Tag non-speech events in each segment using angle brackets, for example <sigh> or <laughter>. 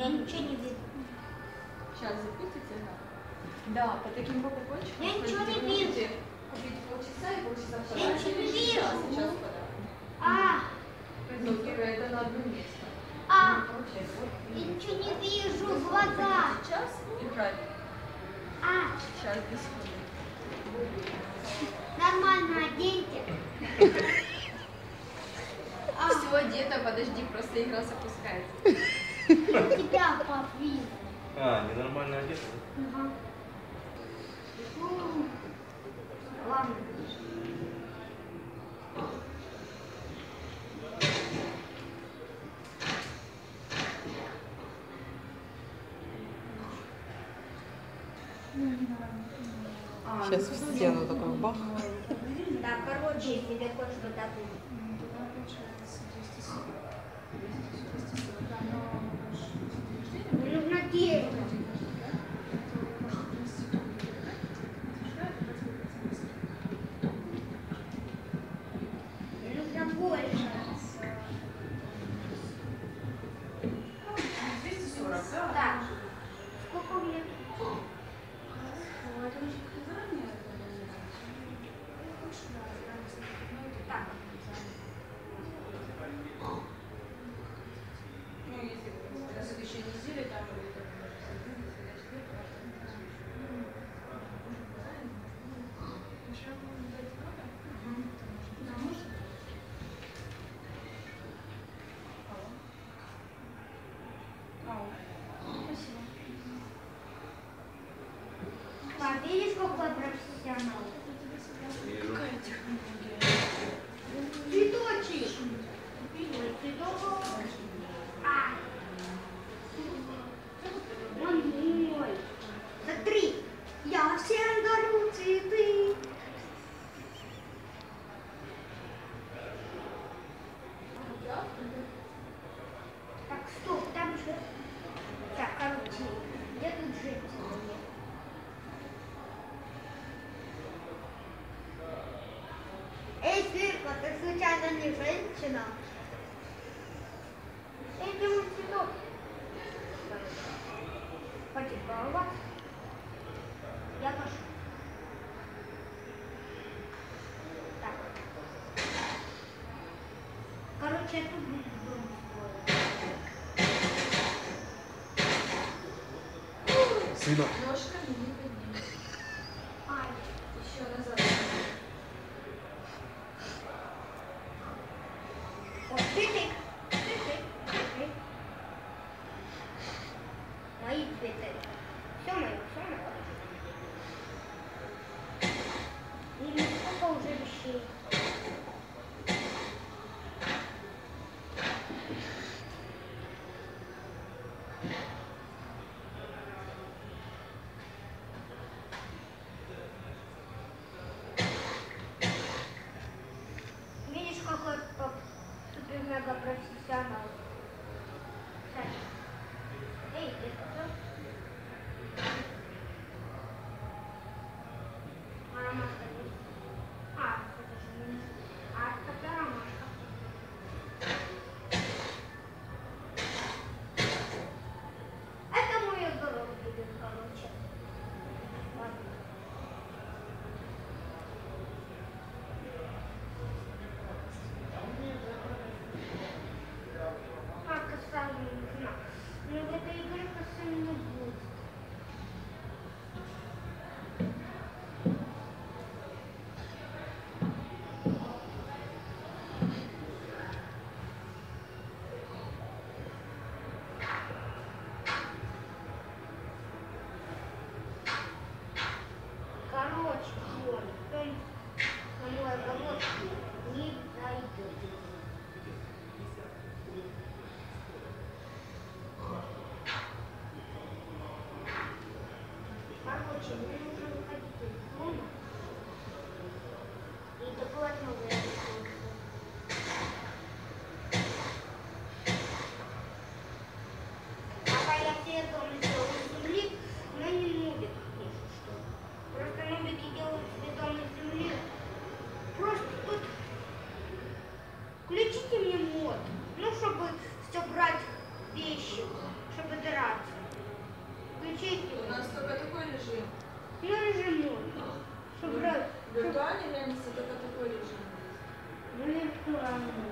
Я ничего не вижу. Сейчас запустите, да? Да, по таким покупочкам. Я ничего не можете Купить полчаса и полчаса в Я ничего не вижу. час, и час в подарок. А, Ну, только это на одно место. а, Ну, я ничего не вижу, глаза. Сейчас и правильно. А, Сейчас, без нормально оденьте. <laughs> А, Все одето, подожди, просто игра запускается. <laughs> тебя пап вижу. А, ненормально одет. Ага. Фу. Ладно. Сейчас в стену такой бах. <laughs> Да, короче, если тебе кое-что дадут. Thanks. Пап, видишь, какой профессионал? Вижу. Цветочек. Ой, цветок. А. Он мой. Смотри, я всем дарю цветы. Так, стоп, там же... Так, короче, где тут женщина? Эй, Свирка, ты случайно не женщина? Эй, ты мой цветок. Потекала. Я пошла. Так. Короче, я тут буду. Сына. Ножками не Um.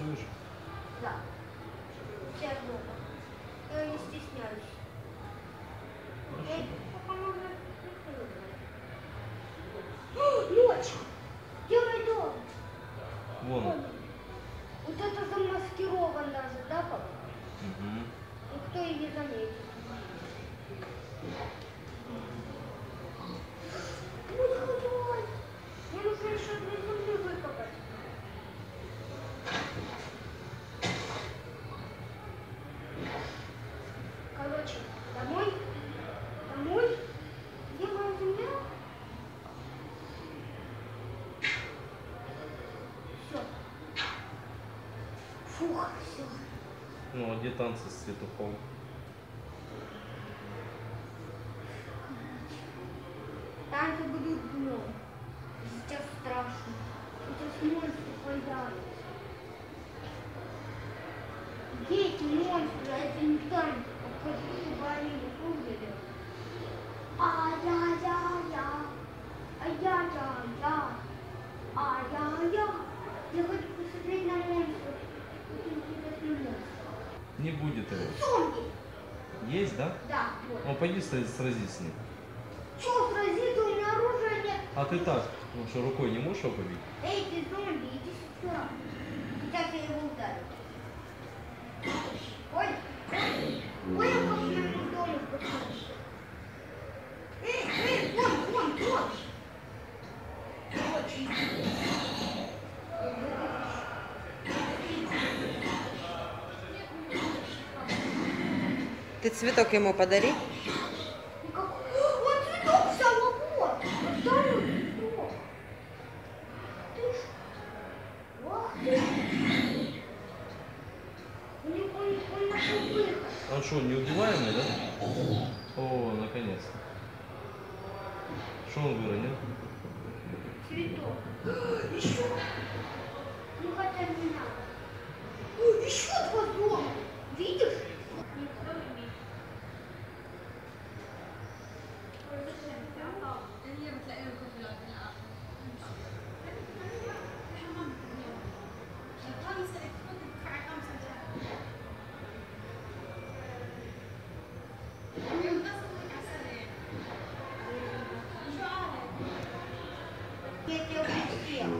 Buyur. Ну, а где танцы с цветухом? Танцы будут днем. Сейчас страшно. Сейчас монстры появятся. Эти монстры? А это не танцы. А как говорили, помнили? А-я-я-я. А-я-я-я. А-я-я. Не будет его. Зомби. Есть, да? Да, вот. Ну, пойди сра- сразись с ним. Че, сразиться, у меня оружия нет. А ты так, ну что, рукой не можешь его побить? Эй, ты Ты цветок ему подари. Как- Он что, неубиваемый, да? О, наконец-то. Что он выронил? Цветок. Еще. Ну хотя не надо. Еще два дома. Видишь? Никто не видит. Я тебя хотел.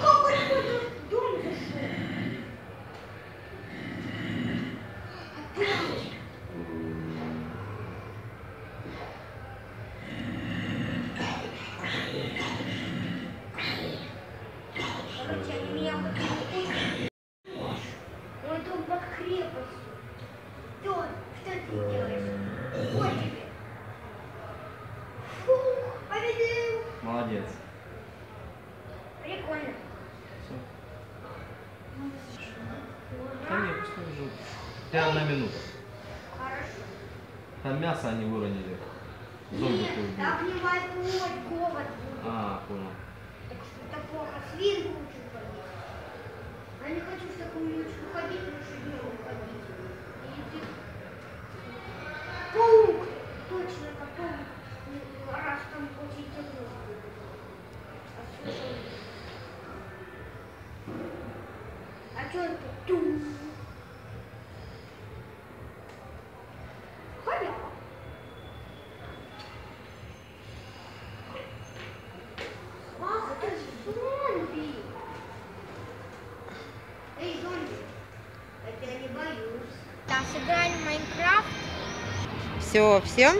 Как он в этот дом зашел? Опять. Короче, они меня хотели укусить. Мой дом под крепостью. Что, что ты делаешь? Вот тебе. Фух, победил. Молодец. Прикольно. Все. Да нет, пускай уже. У тебя одна минута. Хорошо. Там мясо они выронили. Зомби Нет, так не голод будет. А, понял. Так что это плохо. Свин лучше поесть. Я не хочу в такую ночь уходить, лучше днем уходить. И ты... Паук! Точно, как паук. Ну, Раз там очень тепло. А что же? А что это? Тум. Халява. Ах, это же зомби! Эй, зомби! Я тебя не боюсь. Да, сыграем в Майнкрафт. Все, всем.